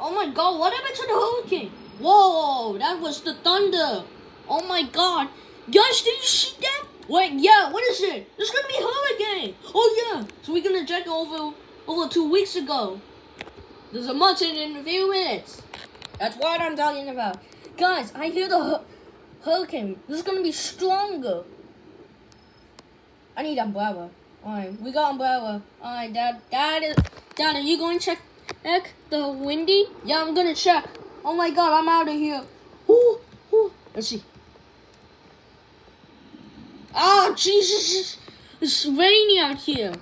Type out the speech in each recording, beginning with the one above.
Oh my god, what happened to the hurricane? Whoa, that was the thunder. Oh my god. Guys, did you see that? Wait, yeah, what is it? It's gonna be hurricane. Oh yeah, so we're gonna check over over two weeks ago. There's a mountain in a few minutes. That's what I'm talking about. Guys, I hear the hu- hurricane. This is gonna be stronger. I need umbrella. Alright, we got umbrella. Alright, Dad, Dad, is, Dad, are you going to check, check the windy? Yeah, I'm gonna check. Oh my God, I'm out of here. Ooh, ooh. Let's see. Ah, Jesus, it's raining out here.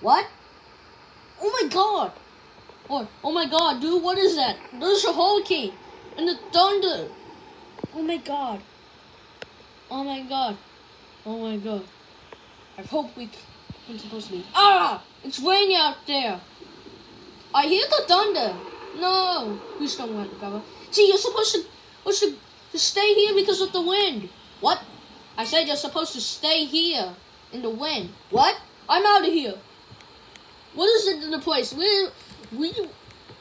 What? Oh my God. Oh, oh my God, dude, what is that? There's a hurricane and the thunder. Oh my God. Oh my God. Oh my God. I hope we can supposed to be. Ah! It's raining out there. I hear the thunder. No, please don't want to cover. See, you're supposed to, supposed to, to stay here because of the wind. What? I said you're supposed to stay here in the wind. What? I'm out of here. What is it in the place? We, we,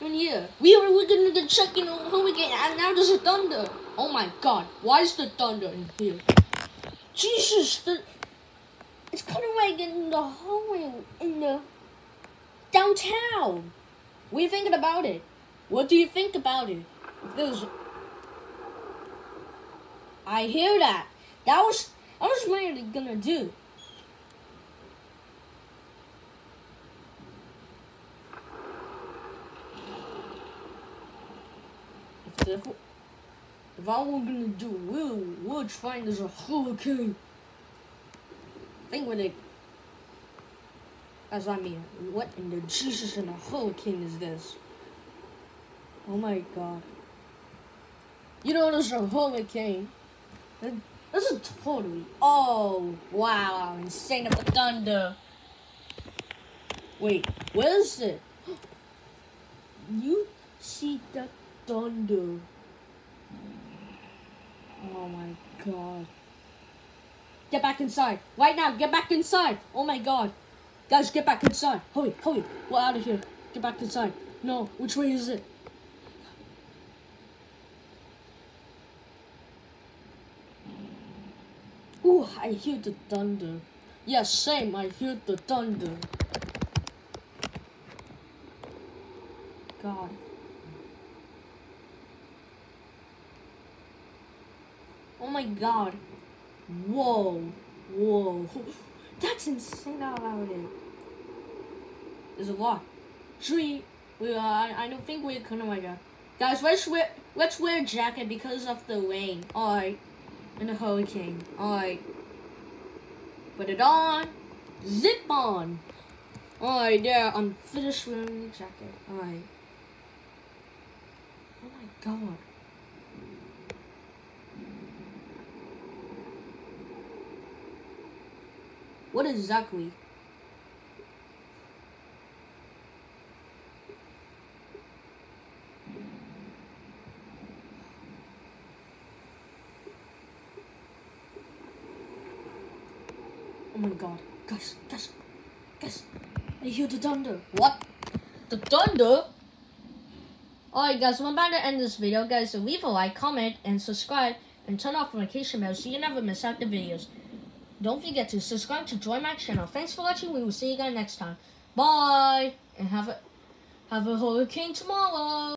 in here. We were, we're gonna get check in hurricane, and now there's a thunder. Oh my God! Why is the thunder in here? Jesus, the it's kind of like in the hallway in the downtown. What are you thinking about it? What do you think about it? If there's, I hear that. That was I was really gonna do. If, if, if all we're gonna do, we'll we'll find there's a hurricane I think with it. As I mean, what in the Jesus and a hurricane is this? Oh my god. You know there's a hurricane. This is totally oh wow insane of the thunder. Wait, where is it? You see the thunder. Oh my god. Get back inside. Right now, get back inside. Oh my god. Guys, get back inside. Hurry, hurry. We're out of here. Get back inside. No, which way is it? Ooh, I hear the thunder. Yeah, same, I hear the thunder. God. Oh my god. Whoa. Whoa. That's insane how loud it is. There's a lot. Tree. We uh, I, don't think we're gonna like that. Guys, let's wear let's wear a jacket because of the rain. Alright. And the hurricane. Alright. Put it on. Zip on. Alright, there. I'm finished wearing the jacket. Alright. Oh my god. What exactly? Oh my god. Guys, guys, guys. I hear the thunder. What? The thunder? Alright guys, I'm about to end this video. Guys, so leave a like, comment, and subscribe, and turn off the notification bell so you never miss out the videos. Don't forget to subscribe to join my channel. Thanks for watching. We will see you guys next time. Bye. And have a have a hurricane tomorrow.